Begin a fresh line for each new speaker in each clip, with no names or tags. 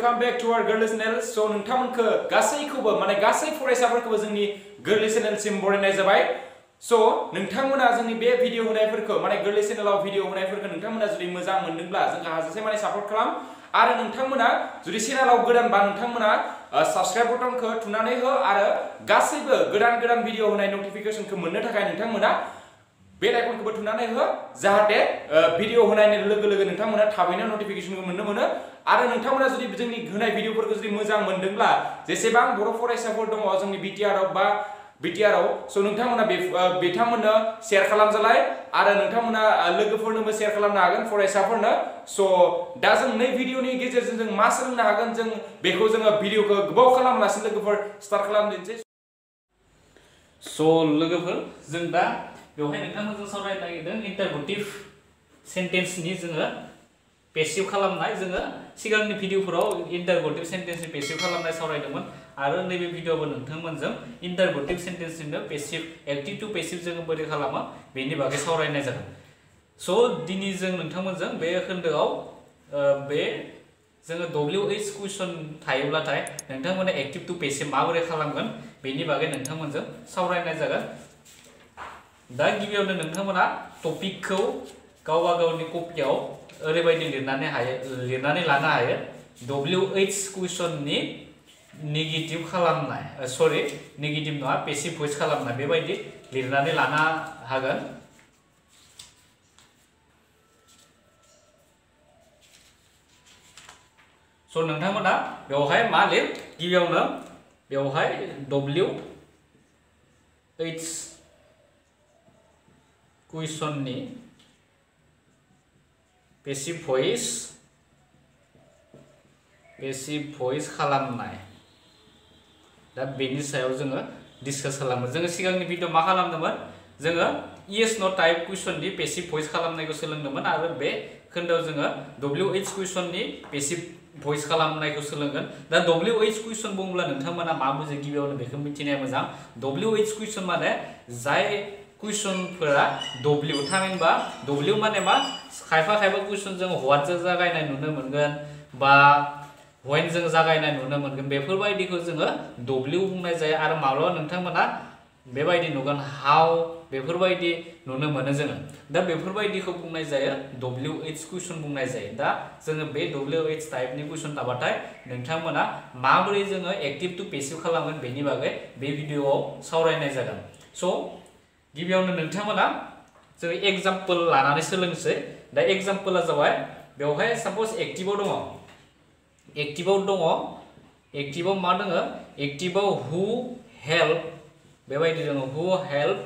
Welcome back to our गोरलै channel स' नोंथांमोनखौ गासैखौबो, माने गासै फरायसाफोरखौबो जोंनि गोरलै चेनेलसिम बरायनाय जाबाय। स' नोंथांमोना जोंनि बे भिडिअ होनायफोरखौ, माने गोरलै चेनेलाव भिडिअ होनायफोरखौ नोंथांमोना जुदि मोजां मोनदोंब्ला, जोंखौ हाजासे माने सापर्ट खालाम। आरो नोंथांमोना जुदि चेनेलाव गोदानबा नोंथांमोना साबस्क्राइब बटनखौ थुनानै हो, आरो गासैबो गोदान गोदान भिडिअ होनाय नटिफिकेशनखौ मोननो थाखाय नोंथांमोना बेल आइकनखौबो थुनानै हो जाहाथे भिडिअ होनायनि लोगो लोगो नोंथांमोना थाबैनो नटिफिकेशनखौ मोननो मोनो आरो नोंथांमोना जुदि जोंनि होनाय भिडिअफोरखौ जुदि मोजां मोनदोंब्ला जेसेबां बर' फरायसाफोर दङ जोंनि बिटिआरआव बा बिटिआरआव स' नोंथांमोना बिथांमोननो शेयार खालामजालाय आरो नोंथांमोना लोगोफोरनोबो शेयार खालामनो हागोन फरायसाफोरनो स' दा जों नै भिडिअनि गेजेरजों जों मा सोलोंनो हागोन जों बेखौ जोङो भिडिअखौ गोबाव खालामालासिनो लोगोफोर स्टार्ट खालामदिनोसै
स' लोगोफोर जों दा बेवहाय नोंथांमोनजों सावरायनो नागिरदों इन्टारगेटिभ सेन्टेन्सनि जोङो पेसिभ खालामनाय जोङो सिगांनि भिडिअफोराव इन्टारगेटिभ सेन्टेन्सनि पेसिभ खालामनाय सावरायदोंमोन आरो नैबे भिडिअआवबो नोंथांमोनजों इन्टारगेटिभ सेन्टेन्सनिनो पेसिभ एक्टिभ टु पेसिभ जोङो बोरै खालामो बेनि बागै सावरायनाय जागोन स' दिनै जों नोंथांमोनजों बे खोन्दोआव बे जोङो डब्लिउ ओइच कुइसन थायोब्लाथाय नोंथांमोना एक्टिभ टु पेसिभ माबोरै खालामगोन बेनि बागै नोंथांमोनजों सावरायनाय जागोन दा गिबियावनो नोंथांमोना टपिकखौ गावबा गावनि कपियाव ओरैबायदि लिरनानै हायो, लिरनानै लानो हायो। डब्लिउ ओइच कुइसननि नेगेटिभ खालामनाय सरि, नेगेटिभ नङा पेसिभ भइस खालामनाय, बेबायदि लिरनानै लानो हागोन। स' नोंथांमोना बेवहाय मा लिर? गिबियावनो बेवहाय W H कुइसननि पेसिभ भइस पेसिभ भइस खालामनाय दा बेनि सायाव जोङो डिसकास खालामो जोङो सिगांनि भिडिअ मा खालामदोंमोन जोङो इएस न' टाइप कुइसननि पेसिभ भइस खालामनायखौ सोलोंदोंमोन आरो बे खोन्दोआव जोङो डब्लिउ ओइच कुइसननि पेसिभ भइस खालामनायखौ सोलोंगोन दा डब्लिउ ओइच कुइसन बुङोब्ला नोंथांमोना मा बुजियो गिबियावनो बेखौ मिथिनाया मोजां डब्लिउ ओइच कुइसन माने जाय कुइसनफोरा डब्लिउ थामहिनबा डब्लिउ माने मा खायफा खायफा कुइसन जों हवाटजों जागायनाय नुनो मोनगोन बा वेनजों जागायनाय नुनो मोनगोन बेफोरबायदिखौ जोङो डब्लिउ बुंनाय जायो आरो माब्लाबा नोंथांमोना बेबायदि नुगोन हाउ बेफोरबायदि नुनो मोनो जोङो दा बेफोरबायदिखौ बुंनाय जायो डब्लिउ ओइच कुइसन बुंनाय जायो दा जोङो बे डब्लिउ ओइच टाइपनि कुइसन थाबाथाय नोंथांमोना माबोरै जोङो एक्टिभ टु पेसिभ खालामगोन बेनि बागै बे भिडिअआव सावरायनाय जागोन स' गिबियावनो नोंथांमोना जों एग्जाम्पल लानानै सोलोंसै दा एग्जाम्पला जाबाय बेवहाय साप'ज एक्टिभाव दङ एक्टिभाव दङ एक्टिभाव मा दङ एक्टिभाव हु हेल्प बेबायदि दङ हु हेल्प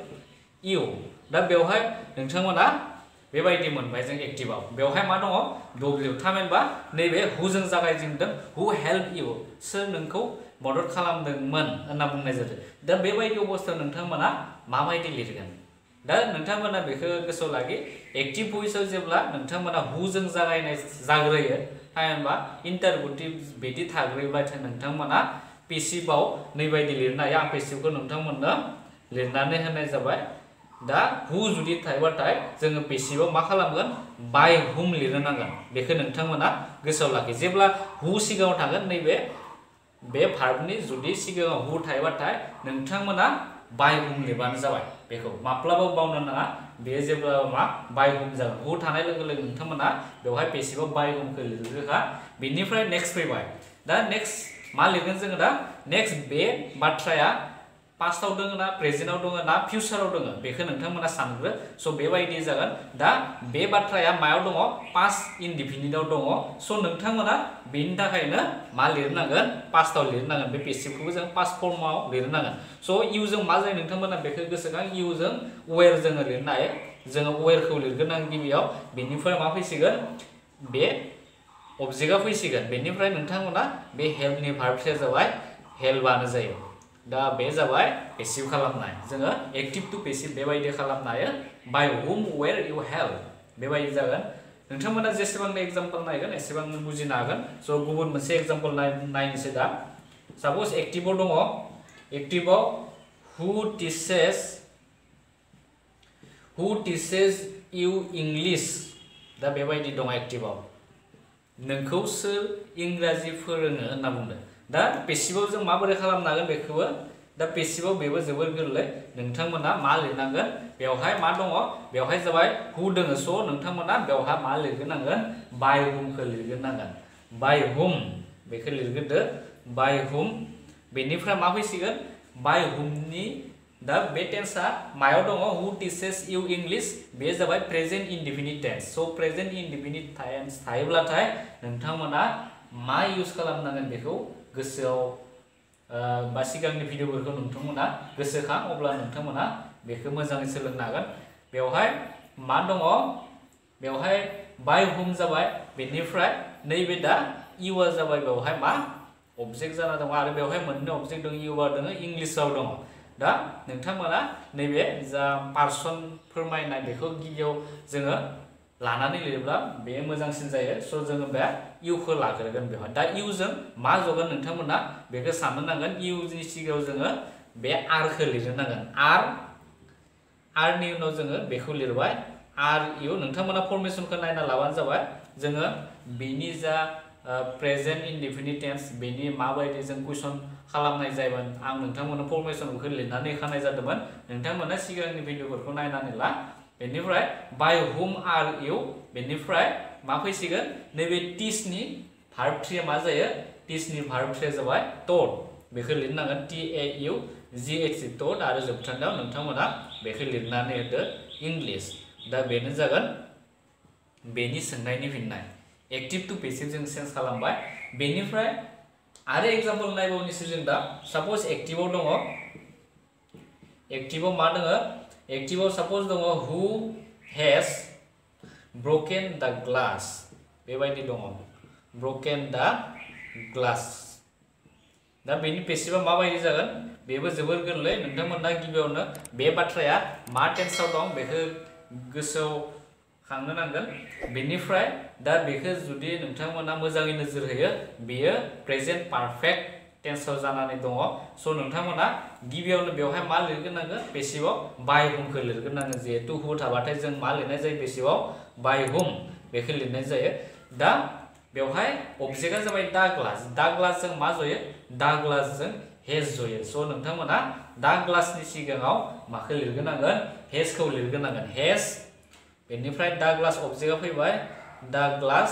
इउ दा बेवहाय नोंथांमोना बेबायदि मोनबाय जों एक्टिभाव बेवहाय मा दङ डब्लिउ थामहिनबा नैबे हुजों जागायजेनदों हु हेल्प इउ सोर नोंखौ मदद खालामदोंमोन होनना बुंनाय जादों। दा बेबायदि अबस्थायाव नोंथांमोना माबायदि लिरगोन? दा नोंथांमोना बेखौ गोसोआव लाखि एक्टिभ भइसआव जेब्ला नोंथांमोना हुजों जागायनाय जाग्रोयो थामहिनबा इन्टारगेटिभ बिदि थाग्रोयोब्लाथाय नोंथांमोना पेसिभआव नैबायदि लिरनो हायो। आं दा हु जुदि थायोबाथाय जोङो पेसिभआव मा बाय हुम लिरनो नांगोन। बेखौ नोंथांमोना जेब्ला हु सिगाङाव नैबे बे भार्बनि जुदि सिगाङाव हु थायोबाथाय नोंथांमोना बाय हुम लिरबानो जाबाय। बेखौ माब्लाबाबो बावनो नाङा। बे जेब्ला मा? बाय हुम जागोन। हु थानाय लोगो लोगो नोंथांमोना बेवहाय पेसिभआव बायहुमखौ लिरग्रोखा बेनिफ्राय नेक्स्ट फैबाय। दा नेक्स्ट मा लिरगोन जोङो दा? नेक्स्ट बे बाथ्राया पास्टआव दङ ना प्रेजेन्टआव दङ ना फिउचाराव दङ? बेखौ नोंथांमोना सानग्रो। स' बेबायदि जागोन। दा, बे बाथ्राया मायाव दङ? पास्ट इनडिफिनिटआव दङ। स' नोंथांमोना बेनि थाखायनो मा लिरनांगोन? पास्टआव लिरनांगोन। बे पेसिभखौबो जों पास्ट फर्माव लिरनांगोन। स' इउजों मा जायो नोंथांमोना बेखौ गोसोखां? इउजों वेर जोङो लिरनो हायो। जोङो वेरखौ लिरग्रोनांगोन गिबियाव। बेनिफ्राय मा फैसिगोन? बे अबजेक्टआ फैसिगोन। बेनिफ्राय नोंथांमोना बे हेल्पनि भार्बसेया जाबाय हेल्पआनो जायो। दा बे जाबाय पेसिभ खालामनाय। जोङो एक्टिभ टु पेसिभ बेबायदि खालामनो हायो बाय हुम वेर इउ हेल्प बेबायदि जागोन। नोंथांमोना जेसेबांनो एग्ज़ाम्पल नायगोन, एसेबांनो बुजिनो हागोन। स' गुबुन मोनसे एग्ज़ाम्पल नायनोसै दा। साप'ज एक्टिभाव दङ। एक्टिभाव who teaches who teaches you English दा बेबायदि दङ एक्टिभाव नोंखौ सोर इंराजि फोरोङो होनना बुंदों? दा पेसिभाव जों माबोरै खालामनो हागोन बेखौबो दा पेसिभाव बेबो जोबोर गोरलै। नोंथांमोना मा लिरनांगोन। बेवहाय मा दङ? बेवहाय जाबाय हु दङ स' नोंथांमोना बेवहाय मा लिरग्रोनांगोन? बाय हुमखौ लिरग्रोनांगोन। बाय हुम, बेखौ लिरग्रोदो। बाय हुम, बेनिफ्राय मा फैसिगोन? बाय हुमनि दा बे टेन्सआ मायाव दङ? हु टिचेस इउ इंलिश बे जाबाय प्रेजेन्ट इनडिफिनिट टेन्स। स' प्रेजेन्ट इनडिफिनिट टेन्स थायोब्लाथाय नोंथांमोना मा इउज खालामनांगोन बेखौ गोसोआव बा सिगांनि भिडिअफोरखौ नोंथांमोना गोसोखां अब्ला नोंथांमोना बेखौ मोजाङै सोलोंनो हागोन बेवहाय मा दङ बेवहाय बाय हुम जाबाय बेनिफ्राय नैबे दा इउआ जाबाय बेवहाय मा अबजेक्ट जाना दङ आरो बेवहाय मोननै अबजेक्ट दङ इउआ दङ इंलिसाव दङ दा नोंथांमोना नैबे जा पार्सन फोरमायनाय बेखौ गिबियाव जोङो लानानै लिरोब्ला बे मोजांसिन जायो। स' जोङो बे इउखौ लाग्रोगोन बेवहाय। दा इउजों मा जगोन नोंथांमोना बेखौ साननो नांगोन इउनि सिगाङाव जोङो बे आरखौ लिरनो नांगोन आर, आरनि उनाव जोङो बेखौ लिरबाय। आर, इउ नोंथांमोना फरमेसनखौ नायना लाबानो जाबाय। जोङो बेनि जा प्रेजेन्ट इनडिफिनिट टेन्स बेनि माबायदि जों खालामनाय जायोमोन, आं नोंथांमोननो फरमेसनखौ लिरनानै होखानाय जादोंमोन। नोंथांमोना सिगांनि भिडिअफोरखौ नायनानै ला। बेनिफ्राय बाय हुम आर इउ बेनिफ्राय मा फैसिगोन? नैबे टिसनि भार्ब थ्रिया मा जायो? टिसनि भार्ब थ्रिया जाबाय टट बेखौ लिरनांगोन टि ए इउ जि एच सि टट आरो जोबथारनायाव नोंथांमोना बेखौ लिरनानै होदो इंलिश दा बेनो जागोन बेनि सोंनायनि फिननाय। एक्टिभ टु पेसिभ जों चेन्ज खालामबाय। बेनिफ्राय आरो एग्ज़ाम्पल नायबावनोसै जों दा। सापज एक्टिभाव दङ। एक्टिभाव मा दङ? एक्टिभाव सापज दङ who has broken the glass बेबायदि दङ ब्रकेन द ग्लास दा बेनि पेसिभा माबायदि जागोन बेबो जोबोर गोरलै नोंथांमोना गिबियावनो बे बाथ्राया मा टेन्सआव दं बेखौ गोसोआव खांनो नांगोन बेनिफ्राय दा बेखौ जुदि नोंथांमोना मोजाङै नोजोर होयो बेयो प्रेजेन्ट पारफेक्ट टेन्सआव जानानै दङ। स' नोंथांमोना गिबियावनो बेवहाय मा लिरग्रोनांगोन? पेसिभाव बाय हुमखौ लिरग्रोनांगोन। जिहेतु हु थाबाथाय जों मा लिरनाय जायो? पेसिभाव बाय हुम बेखौ लिरनाय जायो। दा बेवहाय अबजेक्टआ जाबाय दा ग्लास दा ग्लासजों मा जयो? दा हेज जयो। स' नोंथांमोना दा ग्लासनि सिगाङाव माखौ लिरग्रोनांगोन? हेजखौ लिरग्रोनांगोन। हेज बेनिफ्राय दा ग्लास अबजेक्टआ फैबाय। दा ग्लास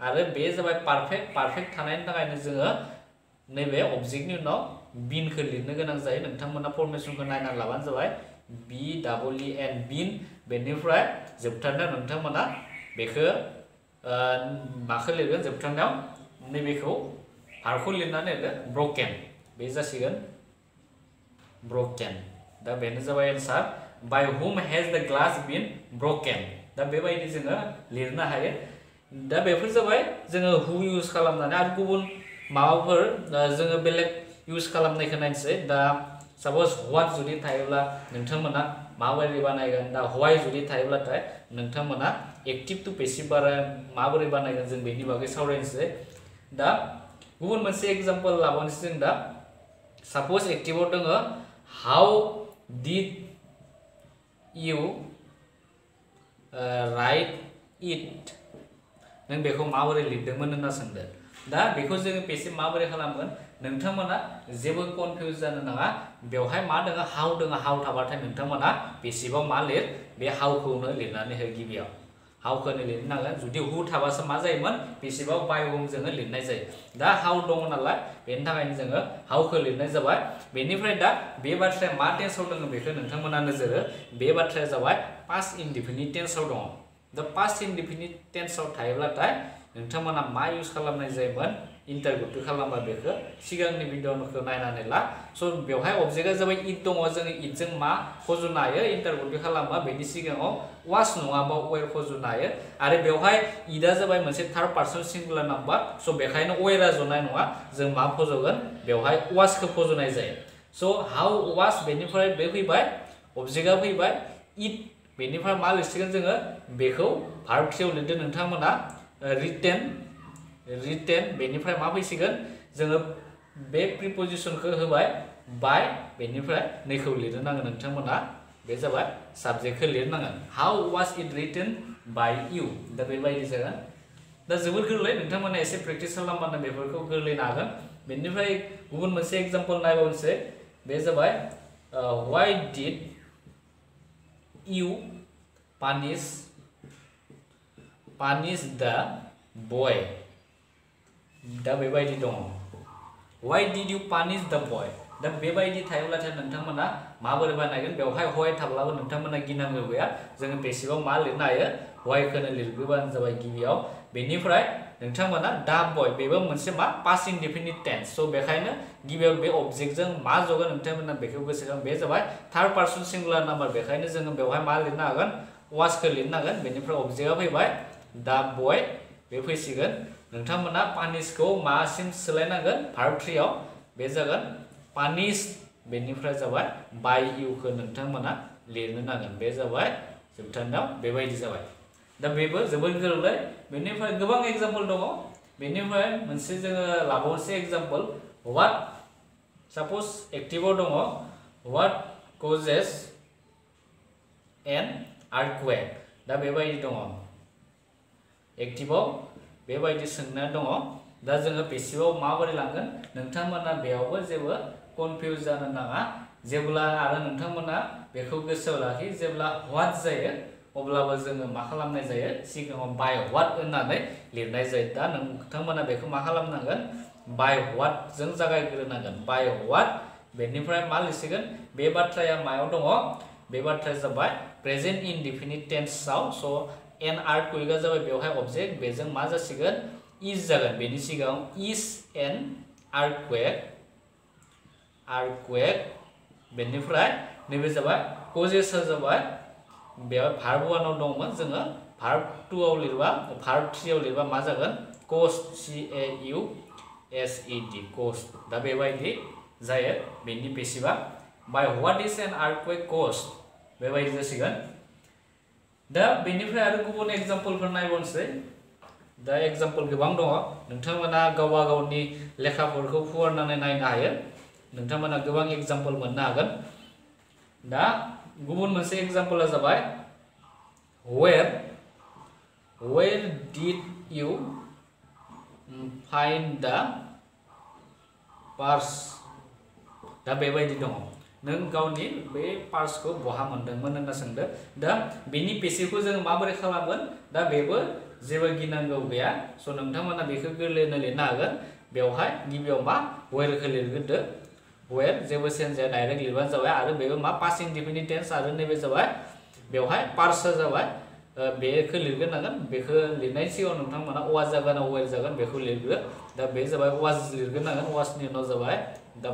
आरो बे जाबाय पारफेक्ट पारफेक्ट थानायनि थाखायनो नैबे अबजेक्टनि उनाव बिनखौ लिरनो गोनां जायो। नोंथांमोना फरमेसनखौ नायना लाबानो जाबाय बि डाबल इ एन बिन बेनिफ्राय जोबथारनायाव नोंथांमोना बेखौ माखौ लिरगोन? जोबथारनायाव नैबेखौ हारखौ लिरनानै होदो ब्रकेन बे जासिगोन ब्रकेन दा बेनो जाबाय answer by whom has the glass been broken दा बेबायदि जोङो लिरनो हायो। दा बेफोर जाबाय जोङो हु इउज खालामनानै आरो गुबुन माबाफोर जोङो बेलेग इउज खालामनायखौ नायनोसै दा सापज हवाट जुदि थायोब्ला नोंथांमोना माबोरै बानायगोन दा हवाइ जुदि थायोब्लाथाय नोंथांमोना एक्टिभ टु पेसिभ बारा माबोरै बानायगोन जों बेनि बागै सावरायनोसै दा गुबुन मोनसे एग्जाम्पल लाबावनोसै जों दा सापज एक्टिभाव दङ how did you write it नों बेखौ माबोरै लिरदोंमोन होनना सोंदो दा बेखौ जोङो पेसिभ माबोरै खालामगोन नोंथांमोना जेबो कनफिउज जानो नाङा बेवहाय मा दङ हाउ दङ हाउ थाबाथाय नोंथांमोना पेसिभाव मा लिर बे हाउखौनो लिरनानै हो गिबियाव हाउखौनो लिरनांगोन जुदि हु थाबासो मा जायोमोन पेसिभाव बाय हुम जोङो लिरनाय जायो दा हाउ दङ नालाय बेनि थाखायनो जोङो हाउखौ लिरनाय जाबाय बेनिफ्राय दा बे बाथ्राया मा टेन्सआव दङ बेखौ नोंथांमोना नोजोर हो बे बाथ्राया जाबाय पास्ट इनडिफिनिट टेन्सआव दङ दा पास्ट इनडिफिनिट टेन्सआव थायोब्लाथाय नोंथांमोना मा इउज खालामनाय जायोमोन इन्टारभिउखौ खालामबा बेखौ सिगांनि भिडिअखौ नायनानै ला स' बेवहाय अबजेक्टआ जाबाय इट दङ जोङो इटजों मा फज'नो हायो इन्टारभिउखौ खालामबा बेनि सिगाङाव वास नङाबा वेर फज'नो हायो आरो बेवहाय इटआ जाबाय मोनसे थार्ड पार्सन सिंगुलार नाम्बार स' बेखायनो वेरा जनाय नङा जों मा फज'गोन बेवहाय वासखौ फज'नाय जायो स' हाउ वास बेनिफ्राय बे फैबाय अबजेक्टआ फैबाय इट बेनिफ्राय मा लिरसिगोन जोङो बेखौ भार्ब थ्रियाव लिरदो नोंथांमोना रिटेन रिटेन बेनिफ्राय मा फैसिगोन? जोङो बे प्रिपजिसनखौ होबाय बाय बेनिफ्राय नैखौ लिरनो नांगोन नोंथांमोना। बे जाबाय साबजेक्टखौ लिरनांगोन। How was it written by you दा बेबायदि जागोन। दा जोबोर गोरलै, नोंथांमोना एसे प्रेक्टिस खालामबानो बेफोरखौ गोरलैनो हागोन। बेनिफ्राय गुबुन मोनसे एग्ज़ाम्पल नायबावनोसै। बे जाबाय वाइ डिड इउ पानिस पानिस दा बय दा बेबायदि दङ वाइ डिड इउ पानिस दा बय दा बेबायदि थायोब्लाथाय नोंथांमोना माबोरै बानायगोन बेवहाय हय थाब्लाबो नोंथांमोना गिनांगौ गैया जोङो बेसेबां मा लिरनो हायो हयखौनो लिरग्रोबानो जाबाय गिबियाव बेनिफ्राय नोंथांमोना दा बय बेबो मोनसे मा पास इनडिफिनिट टेन्स स' बेखायनो गिबियाव बे अबजेक्टजों मा जगोन नोंथांमोना बेखौ गोसोखां बे जाबाय थार्ड पार्सन सिंगुलार नाम्बार बेखायनो जोङो बेवहाय मा लिरनो हागोन वासखौ लिरनो हागोन बेनिफ्राय अबजेक्टआ फैबाय दा बय बे फैसिगोन। नोंथांमोना पानिसखौ मासिम सोलायनांगोन? भार्ब थ्रियाव बे जागोन। पानिस बेनिफ्राय जाबाय बाय इउखौ नोंथांमोना लिरनो नांगोन। बे जाबाय जोबथारनायाव बेबायदि जाबाय। दा बेबो जोबोद गोरलै। बेनिफ्राय गोबां एग्ज़ाम्पल दङ। बेनिफ्राय मोनसे जोङो लाबावनोसै एग्ज़ाम्पल वाट साप'ज एक्टिभाव दङ। वाट कजेस एन आर्टकुवेक दा बेबायदि दङ। एक्टिभाव बेबायदि सोंनाय दङ दा जोङो पेसिभाव माबोरै लांगोन नोंथांमोना बेयावबो जेबो कनफिउज जानो नाङा जेब्ला आरो नोंथांमोना बेखौ गोसोआव लाखि जेब्ला वाट जायो अब्लाबो जोङो मा खालामनाय जायो सिगाङाव बाय वाट होननानै लिरनाय जायो दा नोंथांमोना बेखौ मा खालामनांगोन बाय वाटजों जागायग्रोनांगोन बाय वाट बेनिफ्राय मा लिरसिगोन बे बाथ्राया मायाव दङ बे बाथ्राया जाबाय प्रेजेन्ट इनडिफिनिट टेन्सआव स' एन आर कुइकआ जाबाय बेवहाय अबजेक्ट बेजों मा जासिगोन इज जागोन बेनि सिगाङाव is an earthquake earthquake बेनिफ्राय नैबे जाबाय कजेसआ जाबाय बेयाव भार्ब वानाव दंमोन जोङो भार्ब टुआव लिरबा भार्ब थ्रिआव लिरबा मा जागोन कस्ट सि ए इउ एस इ डि कस्ट दा बेबायदि जायो बेनि बेसेबा bye what is an earthquake caused बेबायदि जासिगोन दा बेनिफ्राय आरो गुबुन एग्जाम्पलफोर दा एग्ज़ाम्पल गोबां दङ नोंथांमोना गावबा गावनि लेखाफोरखौ फुवारनानै नायनो हायो। नोंथांमोना गोबां एग्ज़ाम्पल मोननो हागोन। दा गुबुन मोनसे जाबाय where where did find the purse दा बेबायदि दङ। नों गावनि बे पार्सखौ बहा मोन्दोंमोन होनना सोंदो। दा बेनि पेसिखौ जोङो माबोरै खालामगोन? दा बेबो जेबो गिनांगौ गैया। स' नोंथांमोना बेखौ गोरलैनो लिरनो हागोन। मा? वेरखौ लिरग्रोदो। वेर जेबो चेन्ज जाया डाइरेक्ट बेबो मा? पास इनडिफिनिट टेन्स आरो नैबे जाबाय बेवहाय पार्सआ जाबाय। बेखौ लिरग्रोनांगोन। बेखौ लिरनायनि सिगाङाव नोंथांमोना वाज जागोन वेर जागोन बेखौ दा बे वाज लिरग्रोनांगोन। वाजनि उनाव जाबाय दा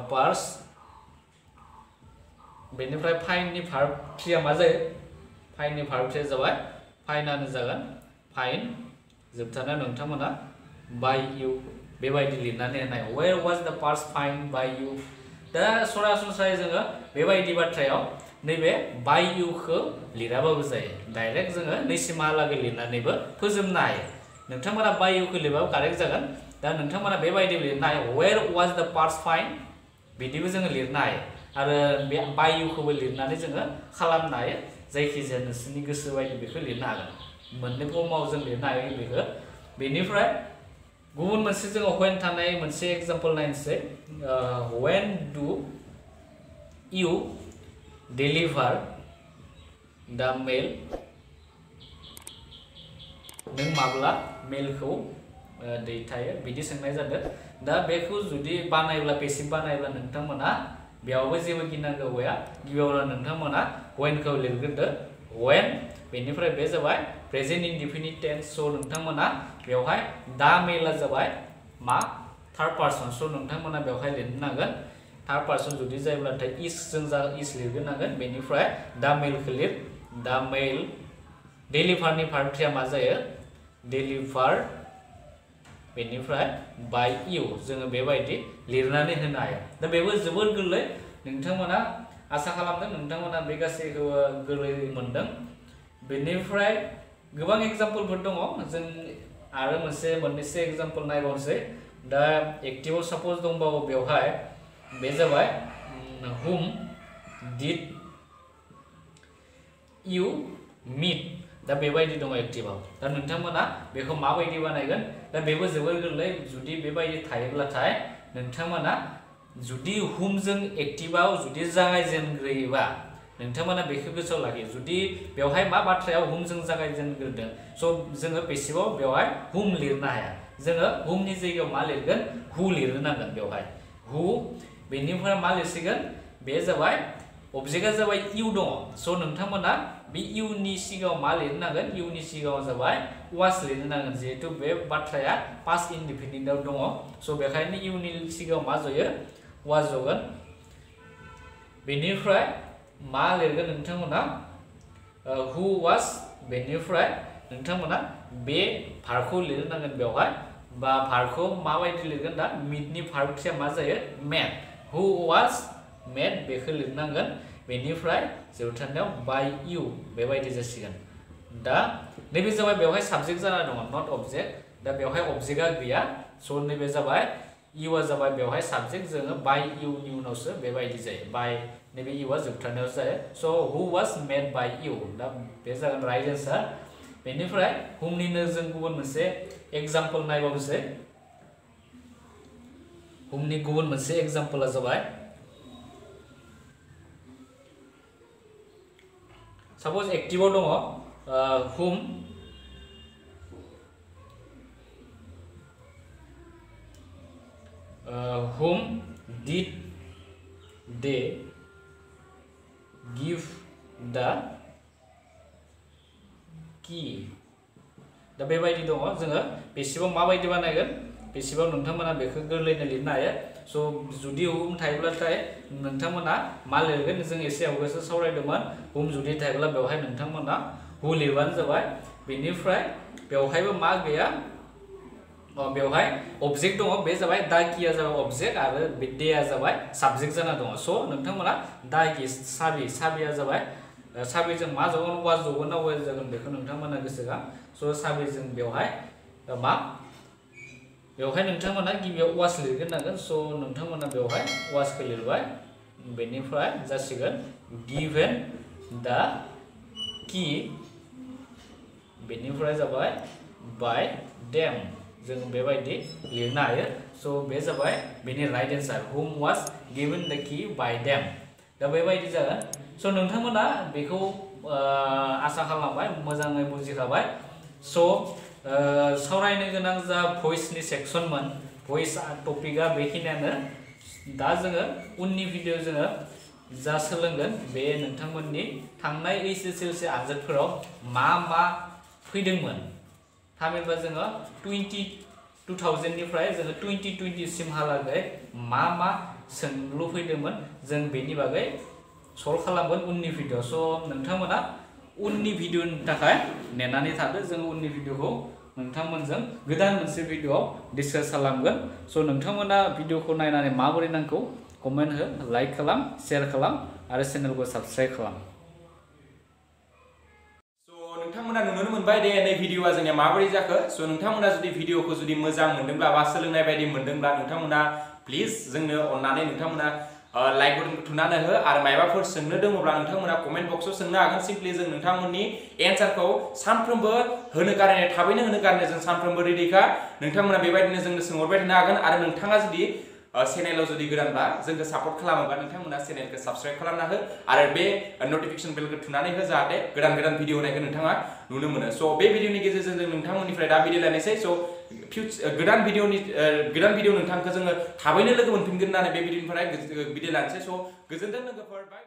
बेनिफ्राय फाइननि भार्ब थ्रिया मा जायो? फाइननि भार्ब थ्रिया जाबाय फाइनानो जागोन। फाइन जोबथारनायाव नोंथांमोना बाय इउ बेबायदि लिरनानै होनाय। Where was the purse find by you दा सरासनस्रायै जोङो बेबायदि बाथ्रायाव नैबे बाय इउखौ लिराबाबो जायो। डाइरेक्ट जोङो नैसिमहालागै लिरनानैबो फोजोबनो हायो। नोंथांमोना बाय इउखौ लिरबाबो कारेक्ट जागोन। दा नोंथांमोना बेबायदि लिरनो हायो। Where was the purse find बिदिबो जोङो लिरनो हायो। आरो बे बाय इउखौबो लिरनानै जोङो खालामनो हायो जायखिजाया नोंसोरनि गोसो बायदि बेखौ लिरनो हागोन मोननै फर्माव जों लिरनो हायो बेखौ बेनिफ्राय गुबुन मोनसे जोङो वेन थानाय मोनसे एग्जाम्पल नायनोसै when do you deliver the mail नों माब्ला मेलखौ दैथायो बिदि सोंनाय जादों दा बेखौ जुदि बानायब्ला पेसिभ बानायब्ला नोंथांमोना बेयावबो जेबो गिनांगौ गैया। वेन बेनिफ्राय बे जाबाय प्रेजेन्ट इनडिफिनिट टेन्स स' नोंथांमोना बेवहाय दा मेला जाबाय मा? थार्ड पार्सन स' नोंथांमोना बेवहाय लिरनो थार्ड पार्सन जुदि जायोब्लाथाय इस जों इस लिरग्रोनांगोन। बेनिफ्राय दा मेलखौ लिर। दा मेल। डेलिभारनि पार्टिया मा जायो? डेलिभार बेनिफ्राय बाय इउ जोङो बेबायदि लिरनानै होनो हायो दा बेबो जोबोर गोरलै नोंथांमोना आसा खालामदों नोंथांमोना बे गासैखौबो गोरलै मोनदों बेनिफ्राय गोबां एग्जाम्पलफोर दङ जों आरो मोनसे मोननैसो एग्जाम्पल नायबावनोसै दा एक्टिभाव साप'ज दंबावो बेवहाय बे जाबाय हुम डिड इउ मिट दा बेबायदि दङ एक्टिभाव दा नोंथांमोना बेखौ माबायदि बानायगोन दा बेबो जोबोर गोरलै जुदि बेबायदि थायोब्लाथाय नोंथांमोना जुदि हुमजों एक्टिभाव जुदि जागायजेनग्रोयोबा नोंथांमोना बेखौ गोसोआव लाखियो जुदि बेवहाय मा बाथ्रायाव हुमजों जागायजेनग्रोदों स' जोङो बेसिबाव बेवहाय हुम लिरनो हाया जोङो हुमनि जायगायाव मा लिरगोन हु लिरनो नांगोन बेवहाय हु बेनिफ्राय मा लिरसिगोन बे जाबाय अबजेक्टआ जाबाय इउ दङ स' नोंथांमोना बे इउनि सिगाङाव मा लिरनो नांगोन इउनि सिगाङाव जाबाय वास लिरनो नांगोन जिहेथु बे बाथ्राया पास्ट इन्डिपेन्डेन्टआव दङ स' बेखायनो इउनि सिगाङाव मा जयो वास जगोन बेनिफ्राय मा लिरगोन नोंथांमोना हु वास बेनिफ्राय नोंथांमोना बे भार्बखौ लिरनो नांगोन बेवहाय बा भार्बखौ माबायदि लिरगोन दा मिटनि भार्बथिया मा जायो मेड हु वास मेड बेखौ लिरनांगोन बेनिफ्राय जोबथारनायाव बाय इउ बेबायदि जासिगोन। दा नैबे जाबाय बेवहाय साबजेक्ट जाना दङ नट अबजेक्ट दा बेवहाय अबजेक्टआ गैया स' नैबे जाबाय इउआ जाबाय बेवहाय साबजेक्ट जोङो बाय इउनि उनावसो बेबायदि जायो। बाय नैबे इउआ जोबथारनायाव जायो। स' who was made by you दा बे जागोन राइट एन्सार बेनिफ्राय हुमनिनो जों गुबुन मोनसे एग्ज़ाम्पल नायबावनोसै। हुमनि गुबुन मोनसे एग्जाम्पला जाबाय साप'ज एक्टिभाव दङ हुम हुम डिड दे गिभ दा कि दा बेबायदि दङ जोङो बेसेबां माबायदि बानायगोन? बेसेबां नोंथांमोना बेखौ स' जुदि हुम थायोब्लाथाय नोंथांमोना मा लिरगोन जों एसे आवगायसो सावरायदोंमोन। हुम जुदि थायोब्ला बेवहाय नोंथांमोना हु लिरबानो जाबाय। बेनिफ्राय बेवहायबो मा गैया? बेवहाय अबजेक्ट दङ। बे जाबाय दा किया जाबाय अबजेक्ट आरो बे देया जाबाय साबजेक्ट जाना दङ। स' नोंथांमोना दा कि साबि, साबिया जाबाय। साबिजों मा जगोन? वाज जगोन ना वेल जागोन बेखौ नोंथांमोना गोसोखां। स' साबिजों बेवहाय मा बेवहाय नोंथांमोना गिबियाव वास लिरगोन नांगोन स' नोंथांमोना बेवहाय वासखौ लिरबाय बेनिफ्राय जासिगोन गिभेन दा कि बेनिफ्राय जाबाय बाय देम जों बेबायदि लिरनो हायो स' बे जाबाय बेनि right answer whom was given the कि बाय देम दा बेबायदि जागोन स' नोंथांमोना बेखौ आसा खालामबाय मोजाङै बुजिखाबाय स' सावरायनो गोनां जा भइसनि सेक्सनमोन भइस टपिकआ बेखिनियानो। दा जोङो उननि भिडिअ जोङो जा सोलोंगोन बे नोंथांमोननि ओइस एस एल सि आनजादफोराव मा मा फैदोंमोन? थामहिनबा जोङो टुइन्टि टु थावजेन्डनिफ्राय जोङो टुइन्टि टुइन्टिसिमहालागै मा मा सोंलु फैदोंमोन जों बेनि बागै सल्भ खालामगोन उननि भिडिअ स' नोंथांमोना उननि भिडिअनि थाखाय नेनानै थादो जों उननि भिडिअखौ नोंथांमोनजों गोदान मोनसे भिडिअआव डिसकास खालामगोन स' नोंथांमोना भिडिअखौ नायनानै माबोरै नांगौ कमेन्ट हो लाइक खालाम शेयार खालाम आरो चेनेलखौ साबस्क्राइब खालाम
स' नोंथांमोना नुनो मोनबाय दे नै भिडिअआ जोंनिया माबोरै जाखो स' नोंथांमोना जुदि भिडिअखौ जुदि मोजां मोनदोंब्ला बा सोलोंनाय बायदि मोनदोंब्ला नोंथांमोना प्लिज जोंनो अननानै नोंथांमोना लाइक बटनखौ थुनानै हो आरो मायबाफोर सोंनो दङब्ला नोंथांमोना कमेन्ट बक्सआव सोंनो हागोन। सिम्पलि जों नोंथांमोननि एन्सारखौ सानफ्रोमबो होनो गारनाय, थाबैनो होनो गारनो जों सानफ्रोमबो रेडिखा नोंथांमोना बेबायदिनो जोंनो सोंहरबाय थानो हागोन आरो नोंथाङा जुदि चेनेलाव जुदि गोदानब्ला जोंखौ सापर्ट खालामोबा नोंथांमोना चेनेलखौ साबस्क्राइब खालामना हो आरो बे नटिफिकेसन बेलखौ थुनानै हो जाहाथे गोदान गोदान भिडिअ होनायखौ नोंथाङा नुनो मोनो। स' बे भिडिअनि गेजेरजों जों नोंथांमोननिफ्राय दा भिडिअ लायनोसै। स' गोदान भिडिअनि गोदान भिडिअ नोंथांखौ जोङो थाबैनो लोगो मोनफिनगोन होननानै बे भिडिअनिफ्राय भिडिअ लानोसै। स' गोजोन्थों लोगोफोर। बाय